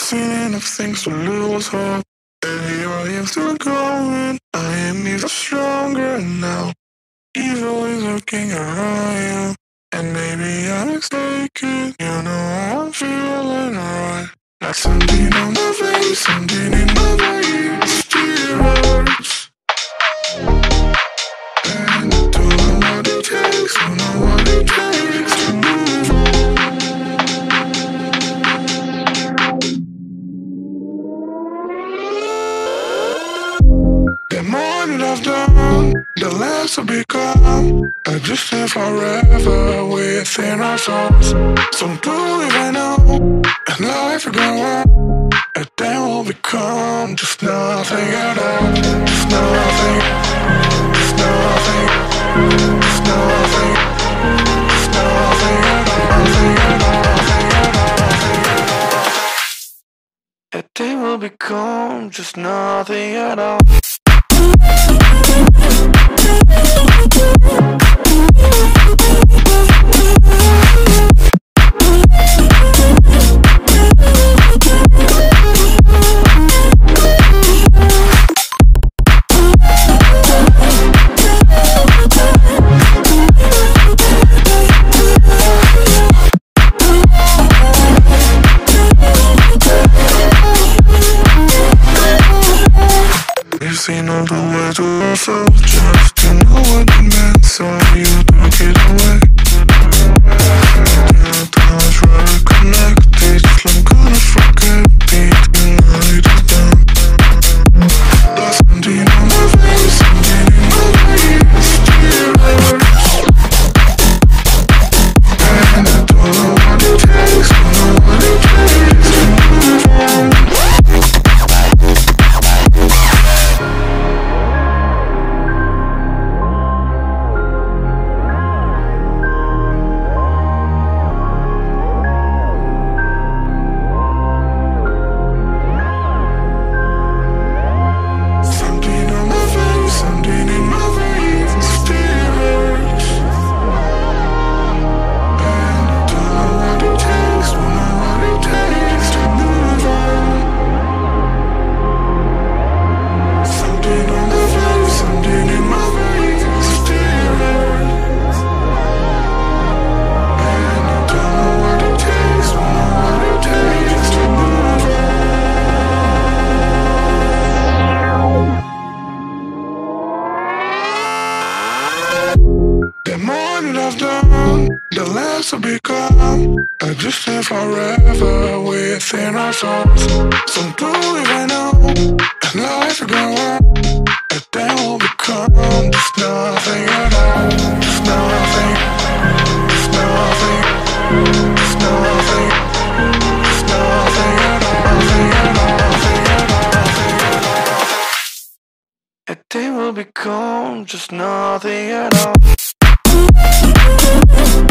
feeling of things to lose hope. And here I am still going. I am even stronger now. Evil is looking around you. And maybe I'm mistaken. You know I'm feeling alright. Like something on my face, something in my veins. The less I become. Just forever within our souls. Some do even know, and life will go on. And then we'll become just nothing at all. Just nothing. Just nothing. Just nothing. Just nothing at all. Nothing at all. Nothing at all. Nothing at all. And then we'll become just nothing at all. We've to ourselves just to know what it meant, so you took it away. The more that I've done, the less I become. Live forever within our souls. Some do even know, and life will go on. And then we'll become just nothing at all. Just nothing. Just nothing. Nothing. Nothing at all. Nothing at all. Nothing at all. Nothing at all. And then we'll become just nothing at all. Thank you.